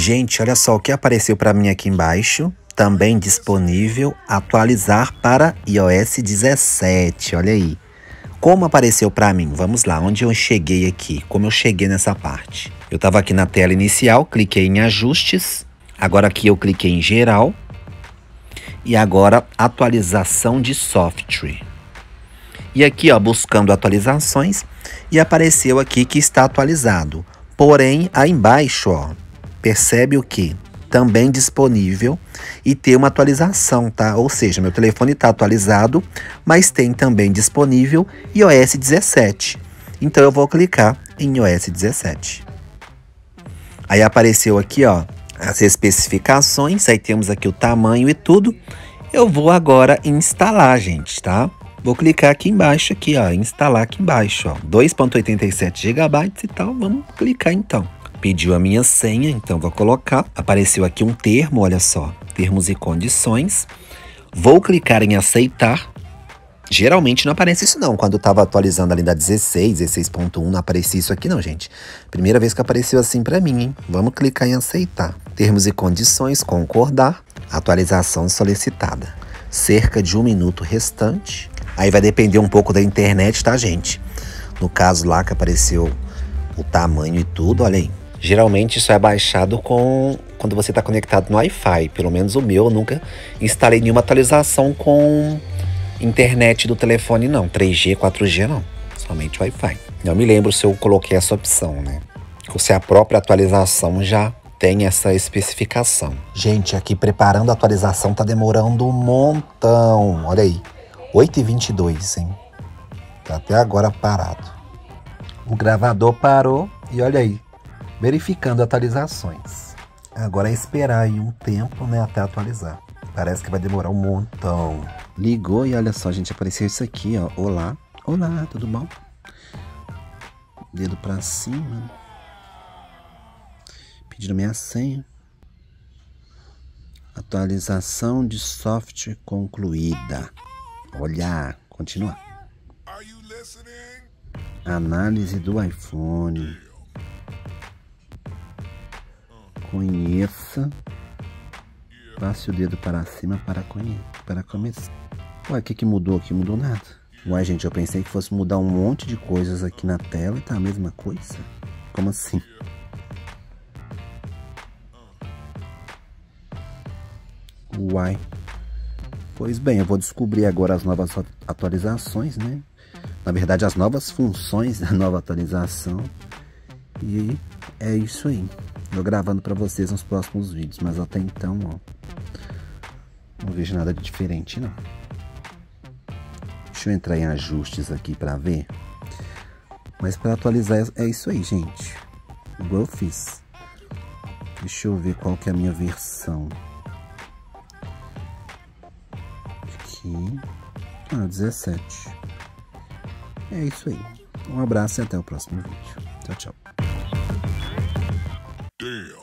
Gente, olha só o que apareceu para mim aqui embaixo. Também disponível atualizar para iOS 17. Olha aí. Como apareceu para mim? Vamos lá, onde eu cheguei aqui? Como eu cheguei nessa parte? Eu estava aqui na tela inicial, cliquei em ajustes. Agora aqui eu cliquei em geral. E agora atualização de software. E aqui, ó, buscando atualizações e apareceu aqui que está atualizado. Porém, aí embaixo, ó, percebe o que? Também disponível e tem uma atualização, tá? Ou seja, meu telefone está atualizado, mas tem também disponível iOS 17. Então eu vou clicar em iOS 17. Aí apareceu aqui, ó, as especificações, aí temos aqui o tamanho e tudo. Eu vou agora instalar, gente, tá? Vou clicar aqui embaixo, aqui, ó, instalar aqui embaixo, ó, 2.87 GB e tal, vamos clicar então. Pediu a minha senha, então vou colocar. Apareceu aqui um termo, olha só, termos e condições. Vou clicar em aceitar. Geralmente não aparece isso não, quando eu tava atualizando ali da 16, 16.1, não aparecia isso aqui não, gente. Primeira vez que apareceu assim para mim, hein? Vamos clicar em aceitar. Termos e condições, concordar, atualização solicitada. Cerca de um minuto restante. Aí vai depender um pouco da internet, tá, gente? No caso lá que apareceu o tamanho e tudo, olha aí. Geralmente isso é baixado com quando você está conectado no Wi-Fi. Pelo menos o meu, eu nunca instalei nenhuma atualização com internet do telefone, não. 3G, 4G, não. Somente Wi-Fi. Não me lembro se eu coloquei essa opção, né? Ou se a própria atualização já tem essa especificação. Gente, aqui preparando a atualização tá demorando um montão. Olha aí. 8h22, hein? Tá até agora parado. O gravador parou e olha aí, verificando atualizações. Agora é esperar aí um tempo, né, até atualizar. Parece que vai demorar um montão. Ligou e olha só, gente, apareceu isso aqui, ó. Olá. Olá, tudo bom? Dedo pra cima. Pedindo minha senha. Atualização de software concluída. Olhar, continuar. Análise do iPhone. Conheça. Passe o dedo para cima para, conhe para começar. Ué, o que, que mudou aqui? Mudou nada. Ué, gente, eu pensei que fosse mudar um monte de coisas aqui na tela e tá a mesma coisa. Como assim? Uai. Pois bem, eu vou descobrir agora as novas atualizações, né? Na verdade, as novas funções da nova atualização. E é isso aí. Vou gravando para vocês nos próximos vídeos, mas até então, ó, não vejo nada de diferente, não. Deixa eu entrar em ajustes aqui para ver. Mas para atualizar é isso aí, gente. Igual eu fiz. Deixa eu ver qual que é a minha versão. aqui. Ah, 17. É isso aí. Um abraço e até o próximo vídeo. Tchau, tchau. Damn.